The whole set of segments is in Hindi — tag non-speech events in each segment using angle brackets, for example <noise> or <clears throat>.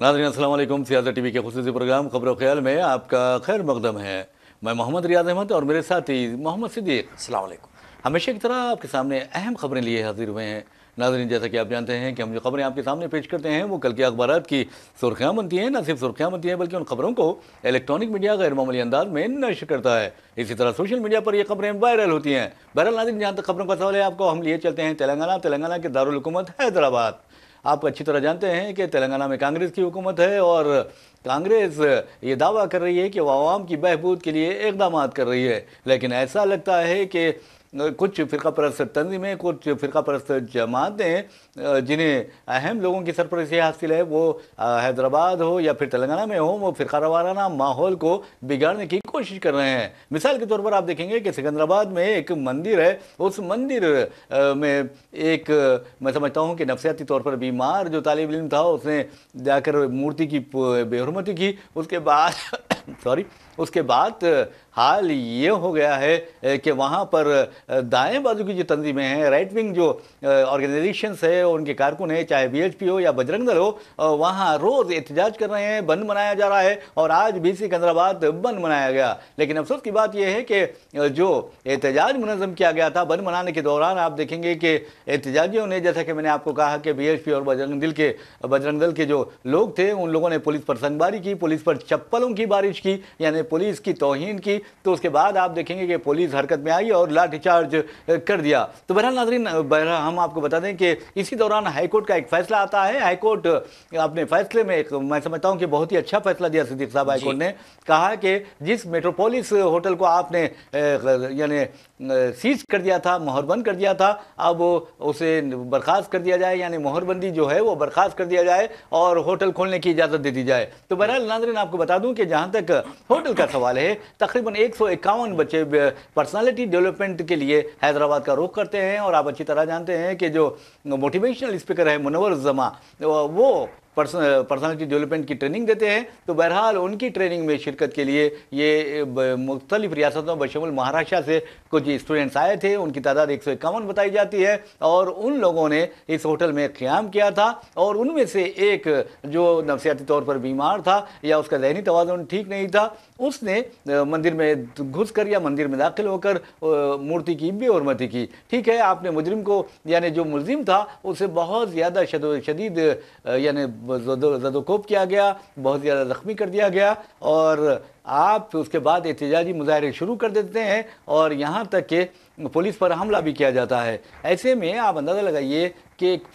नाजरीन अस्सलाम वालेकुम सियासत टीवी के खुसूसी प्रोग्राम खबर ख्याल में आपका खैर मकदम है। मैं मोहम्मद रियाज अहमद और मेरे साथी मोहम्मद सिद्दीक। अस्सलाम वालेकुम हमेशा की तरह आपके सामने अहम खबरें लिए हाजिर हुए हैं। नाजरीन जैसा कि आप जानते हैं कि हम जो खबरें आपके सामने पेश करते हैं वो कल के अखबार की सुर्खियाँ बनती हैं। न सिर्फ़ सुर्खियाँ बनती हैं बल्कि उन खबरों को इलेक्ट्रॉनिक मीडिया गैर मामूली अंदाज में नशर करता है। इसी तरह सोशल मीडिया पर ये खबरें वायरल होती हैं। बहरहाल नाजरीन जहाँ तक खबरों का सवाल है आपको हम लिए चलते हैं तेलंगाना। तेलंगाना के दारुलकूमत हैदराबाद। आप अच्छी तरह जानते हैं कि तेलंगाना में कांग्रेस की हुकूमत है और कांग्रेस ये दावा कर रही है कि वो आवाम की बहबूद के लिए इकदाम कर रही है। लेकिन ऐसा लगता है कि कुछ फ़िरका परस्त तंजीमें कुछ फ़िरका परस्त जमातें जिन्हें अहम लोगों की सरपरस्ती हासिल है, वो हैदराबाद हो या फिर तेलंगाना में हो, वो फ़िरका रवाना माहौल को बिगाड़ने की कोशिश कर रहे हैं। मिसाल के तौर पर आप देखेंगे कि सिकंदराबाद में एक मंदिर है, उस मंदिर में एक, मैं समझता हूँ कि नफसियाती तौर पर बीमार जो तालब इम था, उसने जाकर मूर्ति की बेहरमती की, उसके बाद <coughs> सॉरी उसके बाद हाल ये हो गया है कि वहाँ पर दाएँ बाजू की जो तंजीमें हैं राइट विंग जो ऑर्गेनाइजेशंस है, उनके कारकुन है, चाहे बीएचपी हो या बजरंग दल हो वहाँ रोज़ एहतजाज कर रहे हैं, बंद मनाया जा रहा है, और आज भी सिकंदराबाद बंद मनाया गया। लेकिन अफसोस की बात यह है कि जो एहतजाज मुनज़म किया गया था बंद मनाने के दौरान, आप देखेंगे कि एहतजाजियों ने, जैसा कि मैंने आपको कहा कि बी और बजरंग दल के बजरंग दल के जो लोग थे, उन लोगों ने पुलिस पर संगबारी की, पुलिस पर चप्पलों की बारिश की, यानी पुलिस की तोहन की तो उसके बाद आप देखेंगे कि पुलिस हरकत में आई और लाठीचार्ज कर दिया। तो बहरहाल नाजरीन बहरा हम आपको बता दें कि इसी दौरान हाईकोर्ट का एक फैसला आता है। हाईकोर्ट अपने फैसले में एक मैं समझता हूँ कि बहुत ही अच्छा फैसला दिया सिद्दीक साहब हाईकोर्ट ने। कहा कि जिस मेट्रोपोलिस होटल को आपने यानी सीज कर दिया था, मोहरबंद कर दिया था, अब उसे बर्खास्त कर दिया जाए, यानी मोहरबंदी जो है वो बर्खास्त कर दिया जाए और होटल खोलने की इजाज़त दे दी जाए। तो बहरहाल, नाजरीन, आपको बता दूँ कि जहाँ तक होटल का सवाल है, तकरीबन एक सौ इक्यावन बच्चे पर्सनालिटी डेवलपमेंट के लिए हैदराबाद का रुख करते हैं और आप अच्छी तरह जानते हैं कि जो मोटिवेशनल स्पीकर है, मुनवर जमा, वो पर्सनालिटी डेवलपमेंट की ट्रेनिंग देते हैं। तो बहरहाल उनकी ट्रेनिंग में शिरकत के लिए ये मुख्तलिफ़ रियासतों, बशमुल महाराष्ट्र से कुछ स्टूडेंट्स आए थे। उनकी तादाद एक सौ इक्यावन बताई जाती है और उन लोगों ने इस होटल में क़्याम किया था और उनमें से एक जो नफसियाती तौर पर बीमार था या उसका जहनी तोज़ुन ठीक नहीं था उसने मंदिर में घुस कर या मंदिर में दाखिल होकर मूर्ति की बेहरमती की। ठीक है, आपने मुजरिम को, यानी जो मुलजिम था, उसे बहुत ज़्यादा शदीद यानी जदोकोप किया गया, बहुत ज़्यादा ज़ख्मी कर दिया गया, और आप उसके बाद एहतजाजी मुजाहरे शुरू कर देते हैं और यहाँ तक कि पुलिस पर हमला भी किया जाता है। ऐसे में आप अंदाज़ा लगाइए कि एक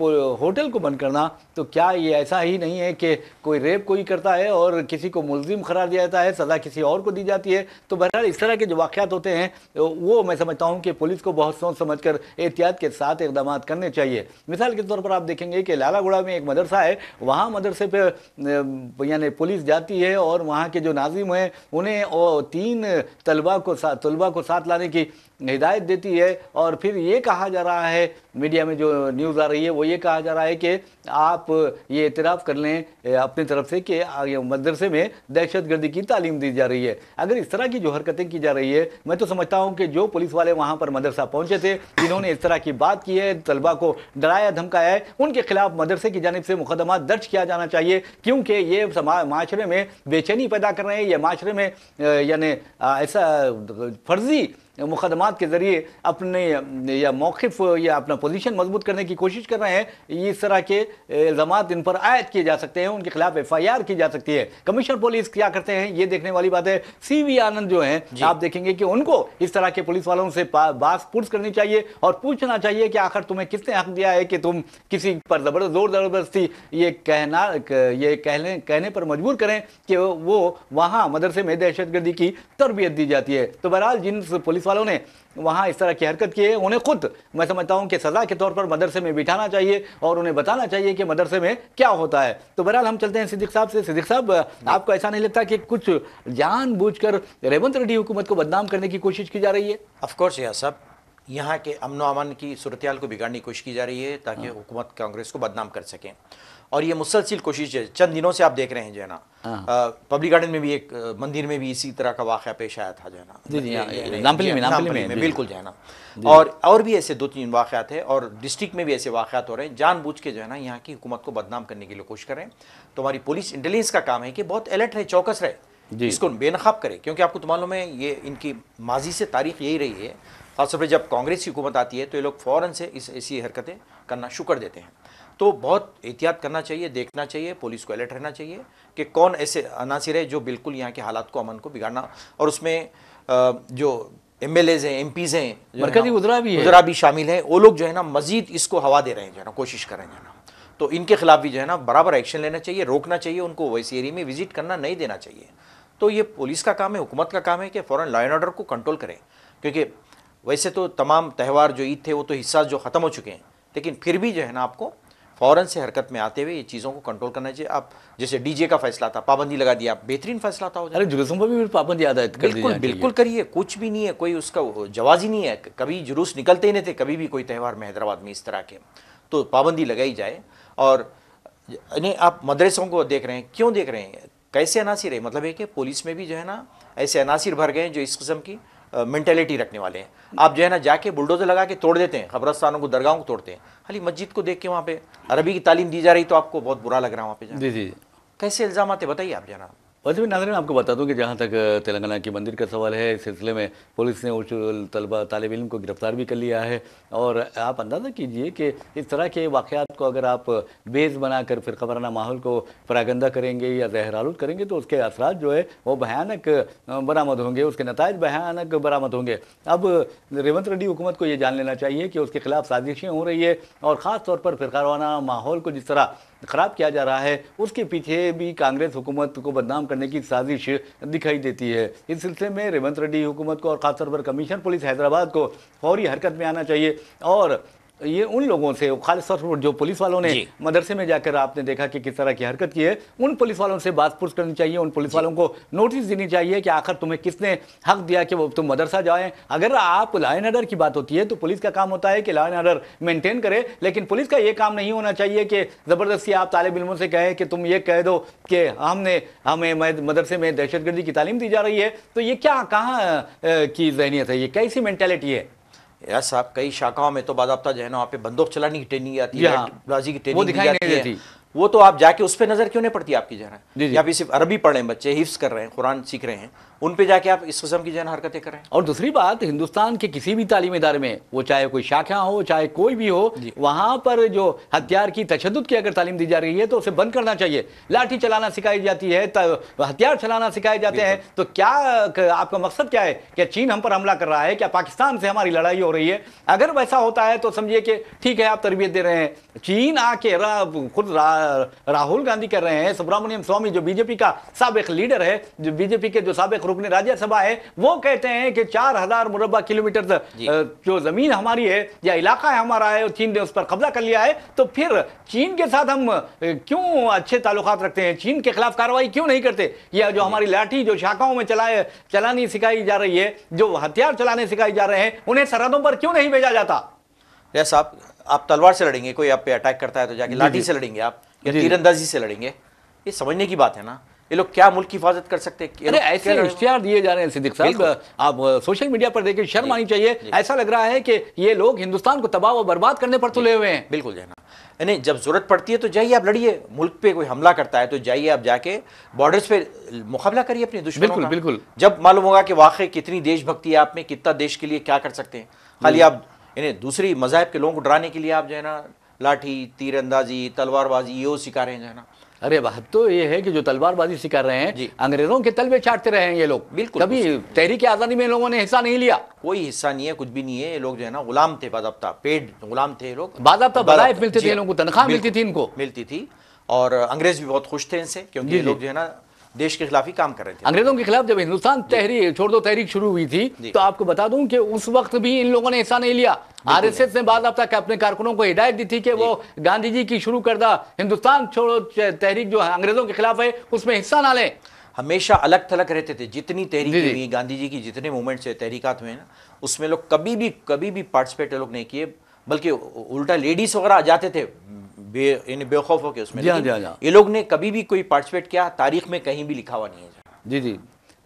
होटल को बंद करना तो क्या ये ऐसा ही नहीं है कि कोई रेप कोई करता है और किसी को मुलजिम करार दिया जाता है, सज़ा किसी और को दी जाती है? तो बहरहाल इस तरह के जो वाक़ात होते हैं, वो मैं समझता हूँ कि पुलिस को बहुत सोच समझ कर एहतियात के साथ इकदाम करने चाहिए। मिसाल के तौर पर आप देखेंगे कि लालागुड़ा में एक मदरसा है, वहाँ मदरसे पर यानी पुलिस जाती है और वहाँ के जो नाजिम हैं उन्हें तीन तलबा को साथ तलबा को साथ लाने की हिदायत देती है और फिर ये कहा जा रहा है, मीडिया में जो न्यूज़ आ रही है, वो ये कहा जा रहा है कि आप ये इतराफ़ कर लें अपनी तरफ़ से कि मदरसे में दहशत गर्दी की तालीम दी जा रही है। अगर इस तरह की जो हरकतें की जा रही है, मैं तो समझता हूँ कि जो पुलिस वाले वहाँ पर मदरसा पहुँचे थे, जिन्होंने इस तरह की बात की है, तलबा को डराया, धमकाया है, उनके खिलाफ मदरसे की जानब से मुकदमा दर्ज किया जाना चाहिए, क्योंकि ये माशरे में बेचैनी पैदा कर रहे हैं, ये माशरे में यानी ऐसा फर्जी मुकदमात के ज़रिए अपने या मौक़ या अपना पोजीशन मज़बूत करने की कोशिश कर रहे हैं। इस तरह के इल्ज़ाम इन पर आयद किए जा सकते हैं उनके खिलाफ एफ़ आई आर की जा सकती है। कमिश्नर पुलिस क्या करते हैं? ये देखने वाली बात है। सी वी आनंद जो हैं आप देखेंगे कि उनको इस तरह के पुलिस वालों से बात पुरस करनी चाहिए और पूछना चाहिए कि आखिर तुम्हें किसने हक दिया है कि तुम किसी पर ज़बरदस्त ज़ोर ज़बरदस्ती ये कहना ये कहने कहने पर मजबूर करें कि वो वहाँ मदरसे में दहशत गर्दी की तरबियत दी जाती है। तो बहरहाल जिन पुलिस पुलिस वालों ने वहाँ इस तरह की हरकत की है। उन्हें खुद मैं समझता हूँ कि सज़ा के तौर पर मदरसे में बिठाना चाहिए और उन्हें बताना चाहिए कि मदरसे में क्या होता है। तो बहरहाल हम चलते हैं सिद्दीक साहब से। सिद्दीक साहब आपको ऐसा नहीं लगता कि कुछ जान बूझ कर रेवंत रेड्डी हुकूमत को बदनाम करने की कोशिश की जा रही है? ऑफकोर्स यार साहब यहाँ के अमन अमान की सूरत को बिगाड़ने की कोशिश की जा रही है ताकि हुकूमत कांग्रेस को बदनाम कर सकें। और ये मुसलसिल कोशिश है चंद दिनों से आप देख रहे हैं जो है। ना पब्लिक गार्डन में भी एक मंदिर में भी इसी तरह का वाक़ पेश आया था जो है ना में बिल्कुल जो। है ना और और भी ऐसे दो तीन वाक़ात है और डिस्ट्रिक्ट में भी ऐसे वाक़ात हो रहे। हैं जानबूझ के जो है ना यहाँ की हुकूमत को बदनाम करने के लिए कोशिश करें तो हमारी पुलिस इंटेलिजेंस का काम है कि बहुत अलर्ट रहे चौकस रहे। इसको बेनकाब करे क्योंकि आपको तो मालूम है ये इनकी माजी से तारीख यही रही है। खासतौर पर जब कांग्रेस की हुकूमत आती है तो ये लोग फ़ौरन से इस ऐसी हरकतें करना शुरू कर देते हैं। तो बहुत एहतियात करना चाहिए देखना चाहिए पुलिस को अलर्ट रहना चाहिए कि कौन ऐसे अनासिर है जो बिल्कुल यहाँ के हालात को अमन को बिगाड़ना। और उसमें जो एम एल एज हैं एम पीज़ हैं मरकजी उजरा भी उजरा भी शामिल है। वो लोग जो है ना मजीद इसको हवा दे रहे हैं जो है ना कोशिश कर रहे हैं जो है ना। तो इनके खिलाफ भी जो है ना बराबर एक्शन लेना चाहिए रोकना चाहिए उनको वैसे एरिया में विज़िट करना नहीं देना चाहिए। तो ये पुलिस का काम है हुकूमत का काम है कि फ़ौरन लॉ एंड ऑर्डर को कंट्रोल करें। क्योंकि वैसे तो तमाम त्यौहार जो ईद थे वो तो हिस्सा जो ख़त्म हो चुके हैं। लेकिन फिर भी जो है ना आपको फ़ौरन से हरकत में आते हुए ये चीज़ों को कंट्रोल करना चाहिए। आप जैसे डीजे का फैसला था पाबंदी लगा दिया बेहतरीन फैसला था अरे जुलूसों पर भी पाबंदी आदा कर बिल्कुल बिल्कुल करिए कुछ भी नहीं है कोई उसका जवाज ही नहीं है। कभी जुलूस निकलते ही नहीं थे कभी भी कोई त्यौहार में हैदराबाद में इस तरह के। तो पाबंदी लगाई जाए और नहीं आप मदरसों को देख रहे हैं क्यों देख रहे हैं? कैसे अनासिर है? मतलब है कि पुलिस में भी जो है ना ऐसे अनासिर भर गए जो इस किस्म की। मेंटेलिटी रखने वाले हैं। आप जो है ना जाके बुलडोजर लगा के तोड़ देते हैं खबरस्तानों को दरगाहों को तोड़ते हैं। खाली मस्जिद को देख के वहाँ पे अरबी की तालीम दी जा रही तो आपको बहुत बुरा लग रहा है वहाँ पे जी जी। कैसे इल्ज़ाम आते बताइए आप जनाब वैसे भी नाजरन आपको बता दूँ कि जहाँ तक तेलंगाना के मंदिर का सवाल है, इस सिलसिले में पुलिस ने उच्च तलबा तालब इम को गिरफ़्तार भी कर लिया है। और आप अंदाज़ा कीजिए कि इस तरह के वाक़ात को अगर आप बेस बनाकर फिर खबराना माहौल को फरागंदा करेंगे या जहरालूद करेंगे तो उसके असरा जो है, वो भयानक बरामद होंगे। उसके नतज भयानक बरामद होंगे। अब रेवंत रेड्डी हुकूमत को ये जान लेना चाहिए कि उसके खिलाफ साजिशें हो रही है और ख़ास तौर पर फिरकाराना माहौल को जिस तरह ख़राब किया जा रहा है, उसके पीछे भी कांग्रेस हुकूमत को बदनाम करने की साजिश दिखाई देती है। इस सिलसिले में रेवंत रेड्डी हुकूमत को और खासतौर पर कमीशन पुलिस हैदराबाद को फौरी हरकत में आना चाहिए और ये उन लोगों से खालिश तौर पर जो पुलिस वालों ने मदरसे में जाकर आपने देखा कि किस तरह की हरकत की है उन पुलिस वालों से बात पुछ करनी चाहिए उन पुलिस वालों को नोटिस देनी चाहिए कि आखिर तुम्हें किसने हक दिया कि वो तुम मदरसा जाएँ। अगर आप लाइन ऑर्डर की बात होती है तो पुलिस का काम होता है कि लाइन ऑर्डर मेंटेन करे लेकिन पुलिस का ये काम नहीं होना चाहिए कि ज़बरदस्ती आप तालब इलमों से कहें कि तुम ये कह दो कि हमने हमें मदरसे में दहशतगर्दी की तालीम दी जा रही है तो ये क्या कहाँ की जहनीत है? ये कैसी मैंटेलिटी है? यार साहब कई शाखाओं में तो बाबा जो है ना वहाँ पे बंदूक चलाने की ट्रेनिंग आती है बाजी की ट्रेनिंग दिखाई नहीं देती। वो तो आप जाके उस पर नज़र क्यों नहीं पड़ती आपकी जहरा या फिर सिर्फ़ अरबी पढ़ रहे हैं बच्चे हिफ्स कर रहे हैं कुरान सीख रहे हैं। उन पे जाके आप इस किस्म की जन हरकतें करें। और दूसरी बात हिंदुस्तान के किसी भी तालीम इदारे में वो चाहे कोई शाखा हो चाहे कोई भी हो वहाँ पर जो हथियार की तशद की अगर तालीम दी जा रही है तो उसे बंद करना चाहिए। लाठी चलाना सिखाई जाती है हथियार चलाना सिखाए जाते हैं। तो क्या आपका मकसद क्या है? क्या चीन हम पर हमला कर रहा है? क्या पाकिस्तान से हमारी लड़ाई हो रही है? अगर वैसा होता है तो समझिए कि ठीक है आप तरबियत दे रहे हैं। चीन आके खुद राहुल गांधी कर रहे हैं सुब्रमण्यम स्वामी जो बीजेपी का सबक लीडर है जो बीजेपी के जो सबक रुकन राज्यसभा है वो कहते हैं कि चार हज़ार मुरबा किलोमीटर जो। ज़मीन हमारी है या इलाका है हमारा है चीन ने उस पर कब्जा कर लिया है तो फिर चीन के साथ हम क्यों अच्छे ताल्लुकात रखते हैं? चीन के खिलाफ कार्रवाई क्यों नहीं करते? या जो हमारी लाठी जो शाखाओं में चलाए चलानी सिखाई जा रही है जो हथियार चलाने सिखाई जा रहे हैं उन्हें सरहदों पर क्यों नहीं भेजा जाता? यस आप आप तलवार से लड़ेंगे कोई आप पे अटैक करता है तो जाके लाठी से लड़ेंगे आप या तीरंदाजी से लड़ेंगे। ये समझने की बात है ना? ये लोग क्या मुल्क की हिफाजत कर सकते हैं? अरे ऐसे इश्तिहार दिए जा रहे हैं सिद्दीक साहब। आप सोशल मीडिया पर देखिए शर्म आनी चाहिए। ऐसा लग रहा है कि ये लोग हिंदुस्तान को तबाह और बर्बाद करने पर तुले हुए हैं। बिल्कुल जाना नहीं जब ज़रूरत पड़ती है तो जाइए आप लड़िए। मुल्क पे कोई हमला करता है तो जाइए आप जाके बॉर्डर्स पे मुकाबला करिए अपने दुश्मनों बिल्कुल बिल्कुल। जब मालूम होगा कि वाकई कितनी देशभक्ति है आप में कितना देश के लिए क्या कर सकते हैं। खाली आप इन्हें दूसरी मजाहब के लोगों को डराने के लिए आप जो है ना लाठी तीरंदाजी तलवारबाजी ये सिखा रहे हैं जो है ना। अरे बात तो ये है कि जो तलवारबाजी सिखा रहे हैं अंग्रेज़ों के तलवे चाटते रहे हैं ये लोग। बिल्कुल कभी तहरीक आज़ादी में लोगों ने हिस्सा नहीं लिया। कोई हिस्सा नहीं है कुछ भी नहीं है। ये लोग जो है ना गुलाम थे बाजाबता पेड गुलाम थे लोग। बाजाबता बाजा मिलते थे लोगों को तनख्वाह मिलती थी इनको। मिलती थी। और अंग्रेज़ भी बहुत खुश थे इनसे क्योंकि ये लोग जो है ना देश के खिलाफ ही काम कर रहे थे। अंग्रेज़ों के खिलाफ जब हिंदुस्तान तहरीक छोड़ दो तहरीक शुरू हुई थी तो आपको बता दूँ कि उस वक्त भी इन लोगों ने हिस्सा नहीं लिया। आरएसएस ने बाद अब तक अपने कारकुनों को हिदायत दी थी कि वो गांधी जी की शुरू करदा हिंदुस्तान छोड़ो तहरीक जो अंग्रेज़ों के खिलाफ है उसमें हिस्सा ना लें। हमेशा अलग थलग रहते थे जितनी तहरीकें हुई गांधी जी की जितने मूवमेंट्स तहरीकात हुए ना उसमें लोग कभी भी कभी भी पार्टिसिपेट लोग नहीं किए बल्कि उल्टा लेडीज़ वगैरह आ जाते थे बे इन बेखौफ होकर उसमें। जी हाँ, जी हाँ, हाँ। ये लोग ने कभी भी कोई पार्टिसिपेट किया तारीख में कहीं भी लिखा हुआ नहीं है। जी जी।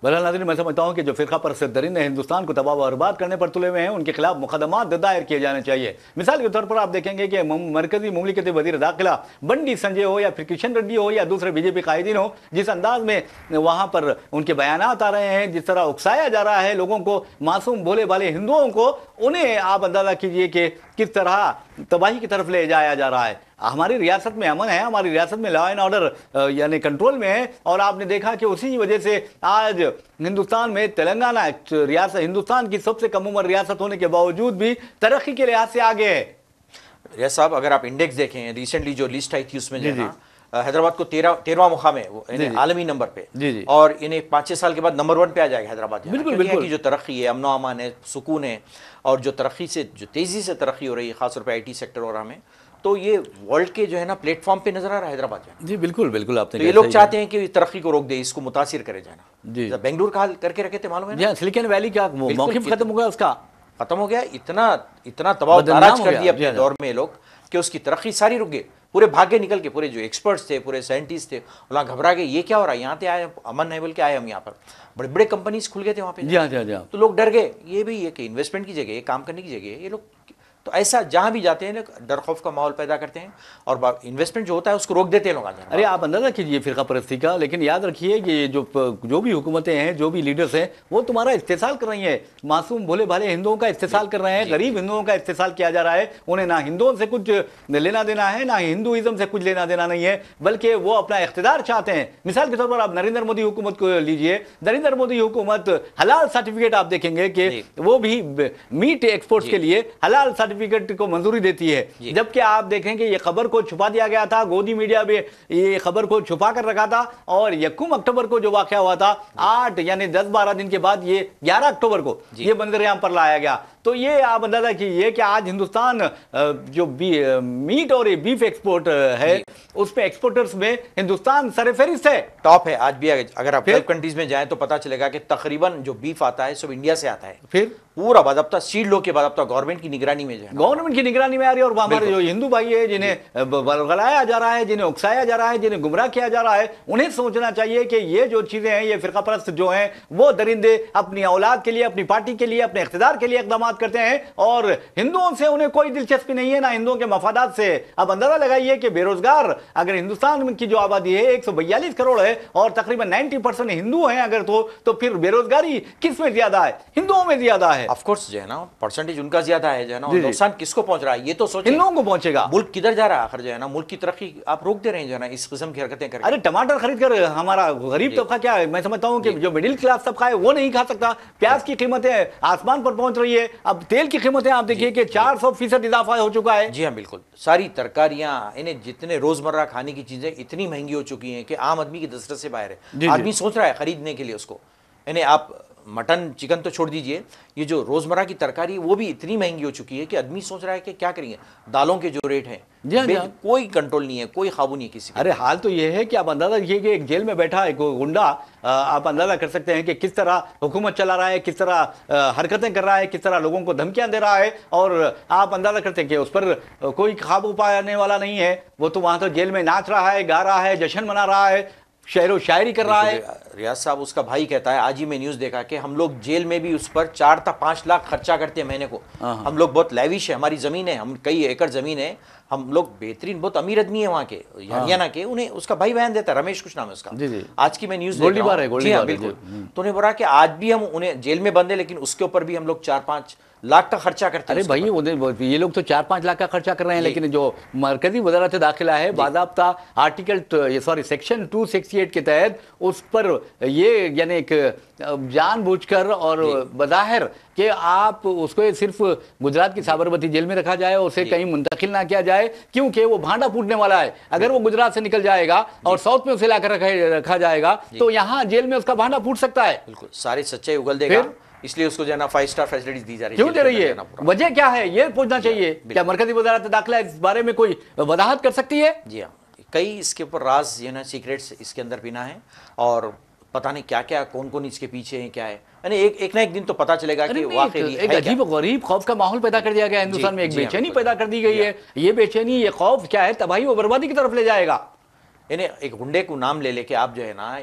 बहरहाल नाजरीन मैं समझता हूँ कि जो फिरका परसदरीन ने हिंदुस्तान को तबाह बर्बाद करने पर तुले हुए हैं उनके खिलाफ मुकदमा दायर किए जाने चाहिए। मिसाल के तौर पर आप देखेंगे कि मरकजी ममलिकत वज़ीर दाखिला बंडी संजय हो या फिर किशन रेड्डी हो या दूसरे बीजेपी कायदीन हो जिस अंदाज में वहाँ पर उनके बयान आ रहे हैं जिस तरह उकसाया जा रहा है लोगों को मासूम भोले भाले हिंदुओं को उन्हें आप अंदाज़ा कीजिए कि किस तरह तबाही की तरफ़ ले जाया जा रहा है? हमारी रियासत में अमन है हमारी रियासत में लॉ एंड ऑर्डर यानी कंट्रोल में है और आपने देखा कि उसी वजह से आज हिंदुस्तान में तेलंगाना रियासत हिंदुस्तान की सबसे कम उम्र रियासत होने के बावजूद भी तरक्की के लिहाज से आगे है। रिया साहब अगर आप इंडेक्स देखें रिसेंटली जो लिस्ट आई थी उसमें जो जी, हैदराबाद को तेरह तेरहवा मुकाम है वो। आलमी नंबर पे जी, जी। और इन्हें पाँच छः साल के बाद नंबर वन पे आ जाएगा हैदराबाद बिल्कुल, बिल्कुल। की जो तरक्की है अमनो अमान है सुकून है और जो तरक्की से जो तेज़ी से तरक्की हो रही है खासतौर पर आई सेक्टर और हमें तो ये वर्ल्ड के जो है ना प्लेटफॉर्म पे नज़र आ रहा है हैदराबाद जो है जी बिल्कुल बिल्कुल आपने तो ये लोग चाहते हैं कि तरक्की को रोक दे इसको मुतासिर करे जाना जी। बेंगलुरु का हाल करके रखे थे मालूम है हाँ सिलिकन वैली का मौके खत्म हो गया उसका खत्म हो गया इतना इतना दबाव कर दिया अपने हाँ। दौर में लोग कि उसकी तरक्की सारी रुक गई पूरे भाग्य निकल के पूरे जो एक्सपर्ट्स थे पूरे साइंटिस्ट थे वहाँ घबरा गए ये क्या हो रहा है? यहाँ पे आए अमन है बोल के आए हम यहाँ पर। बड़े बड़े कंपनीज़ खुल गए थे वहाँ पे। जी हाँ जी हाँ हाँ। तो लोग डर गए ये भी ये कि इन्वेस्टमेंट की जगह ये काम करने की जगह ये लोग तो ऐसा जहाँ भी जाते हैं डर खौफ का माहौल पैदा करते हैं और इन्वेस्टमेंट जो होता है उसको रोक देते हैं लोग आगे अरे आप अंदाज़ा कीजिए फिरका परस्ती का लेकिन याद रखिए कि जो जो भी हुकूमतें हैं जो भी लीडर्स हैं वो तुम्हारा इस्तेसाल कर रही हैं। मासूम भोले भाले हिंदुओं का इस्तेसाल कर रहे हैं गरीब हिंदुओं का इस्तेसाल किया जा रहा है। उन्हें ना हिंदुओं से कुछ लेना देना है ना हिंदुइज्म से कुछ लेना देना नहीं है बल्कि वो अपना इख्तदार चाहते हैं। मिसाल के तौर पर आप नरेंद्र मोदी हुकूमत को लीजिए। नरेंद्र मोदी हुकूमत हलाल सर्टिफिकेट आप देखेंगे कि वो भी मीट एक्सपोर्ट्स के लिए हलाल सर्टिफिकेट को मंजूरी देती है। जबकि आप देखें कि ये खबर को छुपा दिया गया था गोदी मीडिया भी ये खबर को छुपा कर रखा था और यकुम अक्टूबर को जो वाक्य हुआ था आठ यानी दस बारह दिन के बाद ये ग्यारह अक्टूबर को ये बंदरयाम यहाँ पर लाया गया। तो ये आप अंदाज़ा कीजिए कि आज हिंदुस्तान जो बी मीट और ये बीफ एक्सपोर्ट है उसमें एक्सपोर्टर्स में हिंदुस्तान सरफहरिस्त है। टॉप है। आज भी अगर आप? गल्फ कंट्रीज़ में जाएँ तो पता चलेगा कि तकरीबन जो बीफ आता है सब इंडिया से आता है। फिर? पूरा बाजाबता सीड लो के बाजाबता गवर्नमेंट की निगरानी में जो गवर्नमेंट की निगरानी में आ रही है और हमारे जो हिंदू भाई है जिन्हें ब- बरगलाया जा रहा है जिन्हें उकसाया जा रहा है जिन्हें गुमराह किया जा रहा है उन्हें सोचना चाहिए कि ये जो चीज़ें हैं ये फिरका परस्त जो हैं वो दरिंदे अपनी औलाद के लिए अपनी पार्टी के लिए अपने इकतदार के लिए इकदाम करते हैं और हिंदुओं से उन्हें कोई दिलचस्पी नहीं है ना हिंदुओं के मफादात से। अब अंदाज़ा लगाइए कि बेरोजगार अगर हिंदुस्तान की जो आबादी है एक करोड़ है और तकरीबन 90 परसेंट हिंदू हैं अगर तो तो फिर बेरोजगारी किसमें ज़्यादा है? हिंदुओं में ज़्यादा है। ऑफ़ कोर्स जो है ना परसेंटेज उनका ज़्यादा है जो है ना। नुकसान किसको पहुँच रहा है ये तो सोचें हिंदुओं को पहुंचेगा। मुल्क किधर जा रहा है आखिर जो है ना मुल्क की तरक्की आप रोक दे रहे हैं जो है ना इस किस्म की हरकतें करके। अरे टमाटर खरीद कर हमारा गरीब तबका क्या है? मैं समझता हूँ कि जो। मिडिल क्लास तबका है वो नहीं खा सकता। प्याज की कीमतें आसमान पर पहुँच रही है। अब तेल की कीमतें आप देखिए कि 400 फ़ीसद इजाफा हो चुका है। जी हाँ बिल्कुल। सारी तरकारियाँ इन्हें जितने रोज़मर्रा खाने की चीज़ें इतनी महँगी हो चुकी हैं कि आम आदमी की दस्तरत से बाहर। है। आदमी सोच रहा है खरीदने के लिए उसको। यानी आप मटन चिकन तो छोड़ दीजिए। ये जो रोज़मर्रा की तरकारी वो भी इतनी महँगी हो चुकी है कि आदमी सोच रहा है कि क्या करेंगे? दालों के जो रेट हैं हाँ, हाँ। कोई कंट्रोल नहीं है कोई काबू नहीं है किसी अरे हाल तो ये है कि आप अंदाज़ा कीजिए कि एक जेल में बैठा एक गुंडा आप अंदाज़ा कर सकते हैं कि किस तरह हुकूमत चला रहा है किस तरह हरकतें कर रहा है किस तरह लोगों को धमकियाँ दे रहा है और आप अंदाज़ा करते हैं कि उस पर कोई काबू पाने वाला नहीं है। वो तो वहाँ तो जेल में नाच रहा है गा रहा है जश्न मना रहा है व शायरी कर रहा है। रियाज साहब उसका भाई कहता है आज ही मैं न्यूज़ देखा कि हम लोग जेल में भी उस पर चार था पाँच लाख खर्चा करते हैं महीने को। हाँ, हाँ। हम लोग बहुत लैविश है हमारी ज़मीन है हम कई एकड़ ज़मीन है हम लोग बेहतरीन बहुत अमीर आदमी है वहाँ के हरियाणा के उन्हें उसका भाई बयान देता है रमेश कुछ नाम है उसका। जी, जी। आज की मैं न्यूज़ गोल्डी बार है, गोल्डी जी हाँ बार है, बिल्कुल। तो उन्हें बोला कि आज भी हम उन्हें जेल में बंद है लेकिन उसके ऊपर भी हम लोग चार पाँच लाख का खर्चा करते हैं अरे भाई। उन्हें ये लोग तो चार पाँच लाख का खर्चा कर रहे हैं लेकिन जो मरकजी वजारत दाखिला है बाजाबता आर्टिकल सॉरी सेक्शन 268 के तहत उस पर ये यानी एक जानबूझकर और बज़ाहिर कि आप उसको सिर्फ़ गुजरात की साबरमती जेल में रखा जाए उसे कहीं मुंतकिल ना किया जाए क्योंकि वो भांडा फूटने वाला है। अगर वो गुजरात से निकल जाएगा और साउथ में उसे लाकर रखा जाएगा तो यहाँ जेल में उसका भांडा फूट सकता है। बिल्कुल सारी सच्चाई उगल देगा? इसलिए उसको जो है ना फाइव स्टार फैसिलिटीज़ दी जा रही है। क्यों दे रही है। वजह क्या है? ये पूछना चाहिए। क्या मरकजी वजारत दाखिला इस बारे में कोई वजाहत कर सकती है? जी हाँ। कई इसके ऊपर राज जो ना सीक्रेट्स इसके अंदर बिना है और पता नहीं क्या क्या कौन कौन इसके पीछे है क्या है। यानी एक एक ना एक दिन तो पता चलेगा कि वाकई एक, है? अजीब गरीब खौफ का माहौल पैदा कर दिया गया हिंदुस्तान में। एक हाँ, बेचैनी पैदा कर दी गई है। ये बेचैनी ये खौफ क्या है? तबाही और बर्बादी की तरफ़ ले जाएगा। यानी एक गुंडे को नाम ले लेके आप जो है ना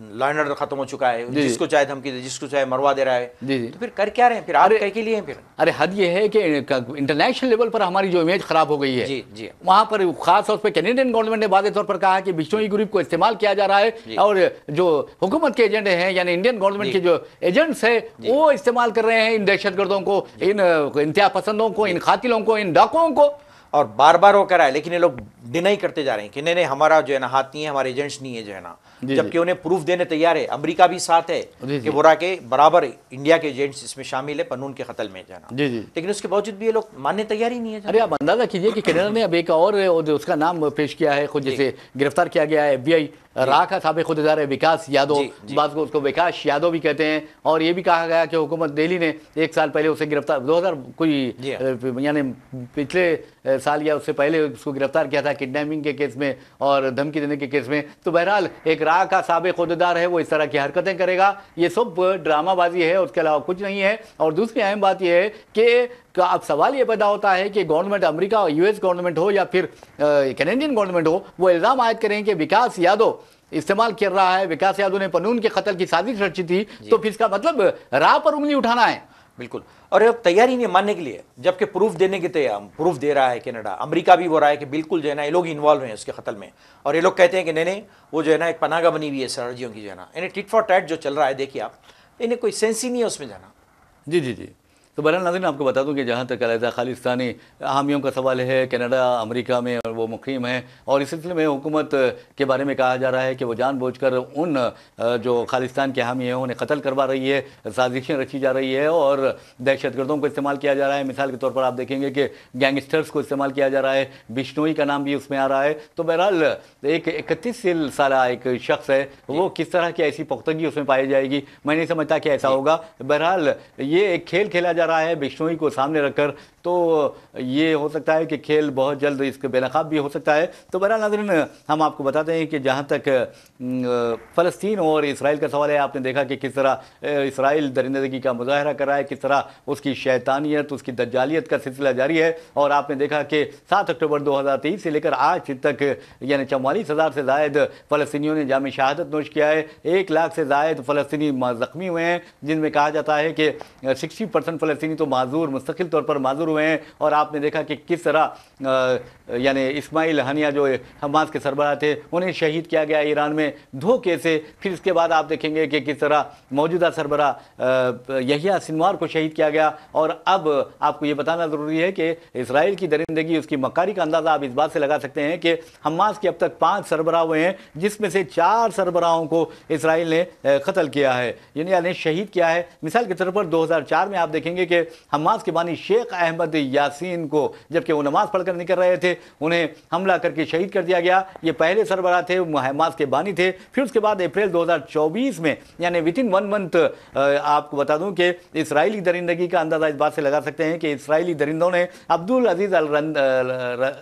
लॉ एंड ऑर्डर खत्म हो चुका है। जिसको चाहे धमकी दे जिसको चाहे मरवा दे रहा है। जी, जी। तो फिर कर क्या रहे हैं फिर? आप कह के लिए हैं फिर? अरे हद ये है कि इंटरनेशनल लेवल पर हमारी जो इमेज खराब हो गई है। जी, जी। वहाँ पर खास तौर पर कैनेडियन गवर्नमेंट ने वादे तौर पर कहा कि बिश्नोई ग्रुप को इस्तेमाल किया जा रहा है और जो हुकूमत के एजेंट हैं यानी इंडियन गवर्नमेंट के जो एजेंट्स हैं वो इस्तेमाल कर रहे हैं इन दहशतगर्दों को इन इंतहा पसंदों को इन खातिलों को इन डाकुओं को। और बार बार वो करा है लेकिन ये लोग डिनाई करते जा रहे हैं कि नहीं नहीं हमारा जो है ना हाथ नहीं है हमारे एजेंट्स नहीं है जो है ना। जबकि उन्हें प्रूफ देने तैयार है। अमेरिका भी साथ है। कि बोरा के बराबर इंडिया के एजेंट्स इसमें शामिल है पनून के कतल में जाना जी, जी। लेकिन उसके बावजूद भी ये लोग मानने तैयार ही नहीं है अरे आप अंदाज़ा कीजिए कि कैनेडा ने अब एक और उसका नाम पेश किया है खुद जैसे गिरफ़्तार किया गया है एफबीआई का सबक खुदेदार है विकास यादव। बात को उसको विकास यादव भी कहते हैं और ये भी कहा गया कि हुकूमत दिल्ली ने एक साल पहले उसे गिरफ़्तार 2000 कोई जी हाँ। अ, यानी पिछले साल या उससे पहले उसको गिरफ़्तार किया था किडनैपिंग के केस में और धमकी देने के केस में तो बहरहाल एक राह का सबक खुदेदार है वो इस तरह की हरकतें करेगा ये सब ड्रामाबाजी है उसके अलावा कुछ नहीं है और दूसरी अहम बात यह है कि का अब सवाल ये पैदा होता है कि गवर्नमेंट अमेरिका यूएस गवर्नमेंट हो या फिर कैनेडियन गवर्नमेंट हो वो इल्ज़ाम आयद करें कि विकास यादव इस्तेमाल कर रहा है विकास यादव ने पनून के कत्ल की साजिश रची थी तो फिर इसका मतलब राह पर उंगली उठाना है। बिल्कुल। और ये अब तैयार ही नहीं मानने के लिए जबकि प्रूफ देने के तैयार प्रूफ दे रहा है कनाडा। अमेरिका भी बोल रहा है कि बिल्कुल जो है ना ये लोग इन्वॉल्व हैं उसके कत्ल में। और ये लोग कहते हैं कि नहीं नहीं वो जो है ना एक पनागा बनी हुई है सरजियों की जो है ना। यानी टिट फॉर टैट जो चल रहा है देखिए आप इन्हें कोई सेंस ही नहीं है उसमें जाना। जी जी जी। तो बहरहाल नाज़रीन आपको बता दूँ कि जहाँ तक अलहदा खालिस्तानी हामियों का सवाल है कनाडा अमेरिका में वो मुकीम है और इस सिलसिले में हुकूमत के बारे में कहा जा रहा है कि वो जानबूझकर उन जो खालिस्तान के हामी हैं उन्हें कत्ल करवा रही है साजिशें रची जा रही है और दहशतगर्दों को इस्तेमाल किया जा रहा है। मिसाल के तौर पर आप देखेंगे कि गैंगस्टर्स को इस्तेमाल किया जा रहा है बिश्नोई का नाम भी उसमें आ रहा है। तो बहरहाल एक इकतीस साल एक शख्स है वो किस तरह की ऐसी पुख्तगी उसमें पाई जाएगी मैं नहीं समझता कि ऐसा होगा। बहरहाल ये एक खेल खेला जा रहा है बिश्नोई को सामने रखकर तो ये हो सकता है कि खेल बहुत जल्द इसके बेनकाब भी हो सकता है। तो बहरहाल नाजरीन, हम आपको बताते हैं कि जहाँ तक फ़लस्तीन और इसराइल का सवाल है। आपने देखा कि किस तरह इसराइल दरिंदगी का मुजाहरा कर रहा है, किस तरह उसकी शैतानियत, उसकी दज्जालियत का सिलसिला जारी है। और आपने देखा कि सात अक्टूबर 2023 से लेकर आज तक, यानी चौवालीस हज़ार से जायद फ़लस्तियों ने जाम शहादत नोश किया है। एक लाख से जायद फ़लस्तनी ज़ख्मी हुए हैं, जिनमें कहा जाता है कि सिक्सटी परसेंट फ़लस्तनी तो माजूर, मुस्तकिल तौर पर माजूर हुए हैं और आपने देखा कि किस तरह यानी इस्माइल हनिया जो हमास के सरबराह थे, उन्हें शहीद किया गया ईरान में धोखे से। फिर इसके बाद आप देखेंगे कि किस तरह मौजूदा सरबराह यहिया सिनवार को शहीद किया गया। और अब आपको ये बताना ज़रूरी है कि इसराइल की दरिंदगी, उसकी मकारी का अंदाज़ा आप इस बात से लगा सकते हैं कि हमास के अब तक पाँच सरबराह हुए हैं, जिसमें से चार सरबराहों को इसराइल ने कत्ल किया है, यानी शहीद किया है। मिसाल के तौर पर 2004 में आप देखेंगे कि हमास के बानी शेख अहमद यासीन को, जबकि वो नमाज़ पढ़कर निकल रहे थे। उन्हें हमला करके शहीद कर दिया गया। ये पहले सरबराह थे हमास के बानी थे। फिर उसके बाद अप्रैल 2024 में, यानी विद इन वन मंथ आपको बता दूँ कि इसराइली दरिंदगी का अंदाज़ा इस बात से लगा सकते हैं कि इसराइली दरिंदों ने अब्दुल अज़ीज़ अल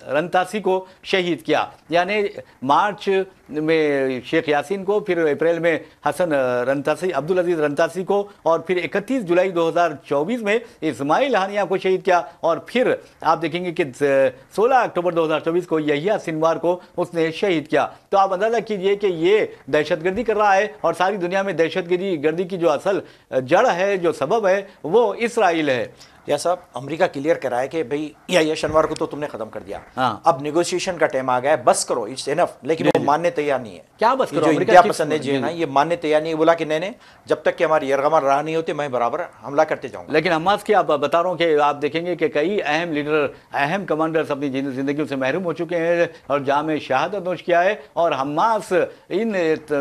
रंतासी को शहीद किया। यानी मार्च में शेख यासीन को, फिर अप्रैल में हसन रंतासी, अब्दुल अज़ीज़ रंतासी को, और फिर 31 जुलाई 2024 में इस्माइल हानिया को शहीद किया। और फिर आप देखेंगे कि 16 अक्टूबर 2024 को यहिया सिनवार को उसने शहीद किया। तो आप अंदाज़ा कीजिए कि ये दहशतगर्दी कर रहा है और सारी दुनिया में दहशतगर्दी गर्दी की जो असल जड़ है, जो सबब है, वो इसराइल है। या साहब अमेरिका क्लियर करा है कि भाई या ये शनिवार को तो तुमने खत्म कर दिया। हाँ। अब नेगोशिएशन का टाइम आ गया है बस करो इट्स एनफ लेकिन वो मानने तैयार नहीं है। क्या बस करो? जो इंडिया पसंद है जी ना ये मानने तैयार नहीं है। बोला कि नहीं नहीं जब तक कि हमारी यरगमा राह नहीं होती मैं बराबर हमला करते जाऊँगा। लेकिन हमास की आप बता रहा हूँ कि आप देखेंगे कि कई अहम लीडर अहम कमांडर्स अपनी ज़िंदगी से महरूम हो चुके हैं और जाम शहादत नोश किया है और हमास इन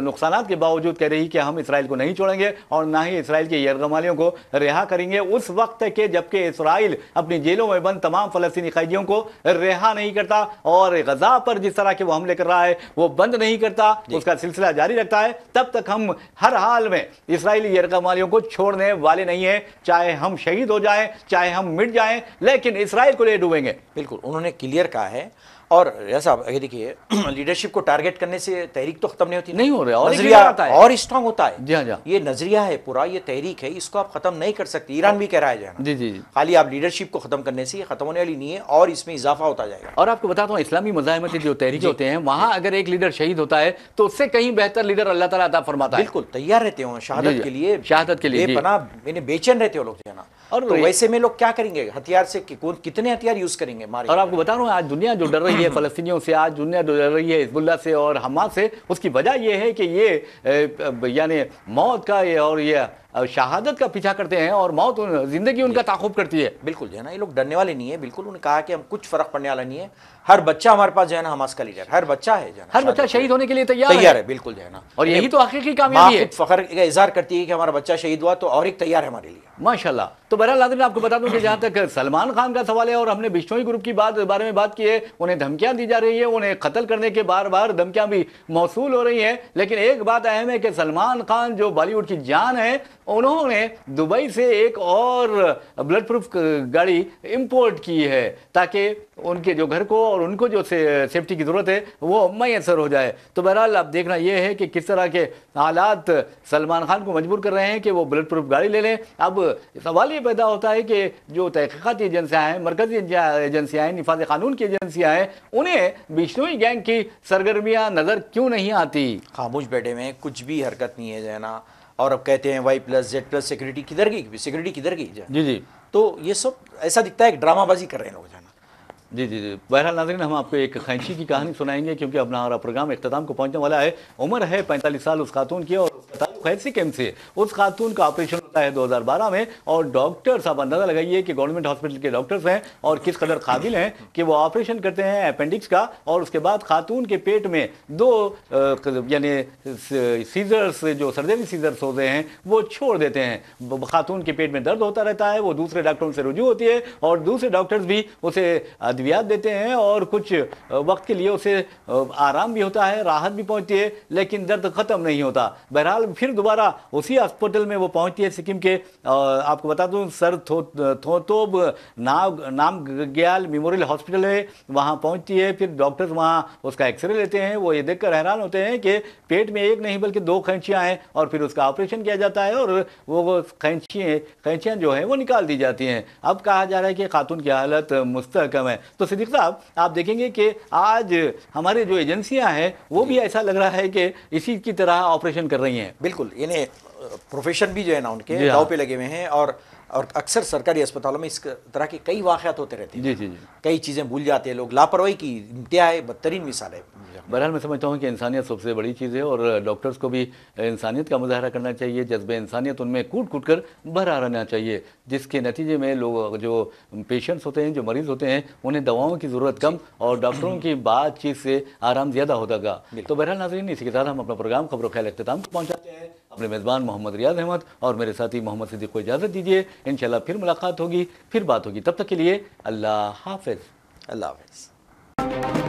नुकसान के बावजूद कह रही कि हम इसराइल को नहीं छोड़ेंगे और ना ही इसराइल के यरगमालियों को रिहा करेंगे। उस वक्त के जबकि इसराइल अपनी जेलों में बंद तमाम फलस्तनी कैदियों को रिहा नहीं करता और गजा पर जिस तरह के वो हमले कर रहा है वो बंद नहीं करता। उसका सिलसिला जारी रखता है। तब तक हम हर हाल में इसराइली यरगमालियों को छोड़ने वाले नहीं है। चाहे हम शहीद हो जाए चाहे हम मिट जाए लेकिन इसराइल को ले डूबेंगे। बिल्कुल उन्होंने क्लियर कहा है। और ऐसा ये देखिए <clears throat> लीडरशिप को टारगेट करने से तहरीक तो खत्म नहीं होती नहीं हो रहा और नज़रिया है। और स्ट्रांग होता है। जी हाँ, जी हाँ। ये नज़रिया है पूरा ये तहरीक है इसको आप खत्म नहीं कर सकते। ईरान भी कह रहा है जो है ना। जी जी। खाली आप लीडरशिप को खत्म करने से ये खत्म होने वाली नहीं है और इसमें इजाफा होता जाएगा। और आपको बताता हूँ इस्लामी मजाहमत जो तहरीक होते हैं वहाँ अगर एक लीडर शहीद होता है तो उससे कहीं बेहतर लीडर अल्लाह ताला फरमाता है। बिल्कुल तैयार रहते हो शहादत के लिए शहादत के लिए। बेपनाह मैंने बेचैन रहते हो लोग जो है ना और तो वैसे में लोग क्या करेंगे? हथियार से कि- कौन कितने हथियार यूज़ करेंगे मारे और आपको बता रहा हूँ आज दुनिया जो डर रही है <clears throat> फलस्तियों से आज दुनिया जो डर रही है हिजबुल्ला से और हमास से उसकी वजह यह है कि ये यानी मौत का ये और ये शहादत का पीछा करते हैं और मौत ज़िंदगी उनका ताकुब करती है। बिल्कुल जो है ना ये लोग डरने वाले नहीं है। बिल्कुल उन्होंने कहा कि हम कुछ फ़र्क पड़ने वाला नहीं है। हर बच्चा हमारे पास जो है ना हमास का लीडर। हर बच्चा है जो है हर बच्चा शहीद होने के लिए तैयार तैयार है। बिल्कुल जो है ना। और यही तो हकीकी माँ कामयाबी है। फखर का इजहार करती है कि हमारा बच्चा शहीद हुआ तो और एक तैयार है हमारे लिए। माशाल्लाह। तो बहरहाल नाज़रीन आपको बता दूँ कि जहाँ तक सलमान खान का सवाल है और हमने बिश्नोई ग्रुप की बात बारे में बात की है उन्हें धमकियाँ दी जा रही है उन्हें कत्ल करने के बार बार धमकियाँ भी मौसूल हो रही हैं। लेकिन एक बात अहम है कि सलमान खान जो बॉलीवुड की जान है उन्होंने दुबई से एक और ब्लड प्रूफ गाड़ी इंपोर्ट की है ताकि उनके जो घर को और उनको जो से, सेफ्टी की ज़रूरत है वो मैसर हो जाए। तो बहरहाल अब देखना यह है कि किस तरह के हालात सलमान खान को मजबूर कर रहे हैं कि वो बुलेट प्रूफ गाड़ी ले लें। अब सवाल ये पैदा होता है कि जो तहकीकती एजेंसियाँ हैं मरकजी एजेंसियाँ हैं निफाज कानून की एजेंसियाँ हैं उन्हें बिश्नोई गैंग की सरगर्मियाँ नज़र क्यों नहीं आती? खामोश बैठे में कुछ भी हरकत नहीं है जो है ना और अब कहते हैं Y plus Z plus security किधर गई सिक्योरिटी किधर गई जी जी तो ये सब ऐसा दिखता है कि ड्रामाबाजी कर रहे हैं लोग जाना जी जी जी। बहरहाल नाजरीन हम आपको एक खैंची की कहानी सुनाएँगे क्योंकि अपना हमारा प्रोग्राम इख्ताम को पहुँचने वाला है। उम्र है पैंतालीस साल उस खातून की और ताल्लुक है से। उस खातून का ऑपरेशन होता है 2012 में और डॉक्टर्स आप अंदाज़ा लगाइए कि गवर्नमेंट हॉस्पिटल के डॉक्टर्स हैं और किस कदर काबिल हैं कि वो ऑपरेशन करते हैं अपेंडिक्स का और उसके बाद खातून के पेट में दो यानी सीजर्स, जो सर्जरी सीजर्स होते हैं, वो छोड़ देते हैं। खातून के पेट में दर्द होता रहता है, वो दूसरे डॉक्टरों से रुजू होती है और दूसरे डॉक्टर्स भी उसे अद्वियात देते हैं और कुछ वक्त के लिए उसे आराम भी होता है, राहत भी पहुँचती है, लेकिन दर्द खत्म नहीं होता। बहरहाल फिर दोबारा उसी हॉस्पिटल में वो पहुँचती है सिक्किम के। आपको बता दूँ, सर थो, थोतोब नाम नाम ग्याल मेमोरियल हॉस्पिटल है, वहाँ पहुँचती है, फिर डॉक्टर्स वहाँ उसका एक्सरे लेते हैं, वो ये देखकर हैरान होते हैं कि पेट में एक नहीं बल्कि दो खैंचियाँ हैं और फिर उसका ऑपरेशन किया जाता है और वो वो खैंचियाँ खैंचियाँ जो हैं वो निकाल दी जाती हैं। अब कहा जा रहा है कि खातून की हालत मुस्तकम है। तो सिद्दीक साहब, आप देखेंगे कि आज हमारे जो एजेंसियाँ हैं, वो भी ऐसा लग रहा है कि इसी की तरह ऑपरेशन कर रही हैं। बिल्कुल। यानी प्रोफेशन भी जो है ना उनके हाँ। दाव पे लगे हुए हैं और और अक्सर सरकारी अस्पतालों में इस तरह के कई वाकयात होते रहते हैं। जी जी जी। कई चीज़ें भूल जाते हैं लोग लापरवाही की इंतहा है बदतरीन मिसाल। है बहरहाल मैं समझता हूँ कि इंसानियत सबसे बड़ी चीज़ है और डॉक्टर्स को भी इंसानियत का मुजाहरा करना चाहिए जज्बे इंसानियत उनमें कूट कूट कर भरा रहना चाहिए जिसके नतीजे में लोग जो पेशेंट्स होते हैं जो मरीज़ होते हैं उन्हें दवाओं की ज़रूरत कम और डॉक्टरों की बातचीत से आराम ज़्यादा होता तो बहरहाल नाजरीन इसी के साथ हम अपना प्रोग्राम खबरों ख्याल अख्ताम पहुँचाते हैं। अपने मेज़बान मोहम्मद रियाज अहमद और मेरे साथी मोहम्मद सिद्दीक को इजाज़त दीजिए। इन फिर मुलाकात होगी, फिर बात होगी। तब तक के लिए अल्लाह हाफिज़। अल्लाह हाफिज़।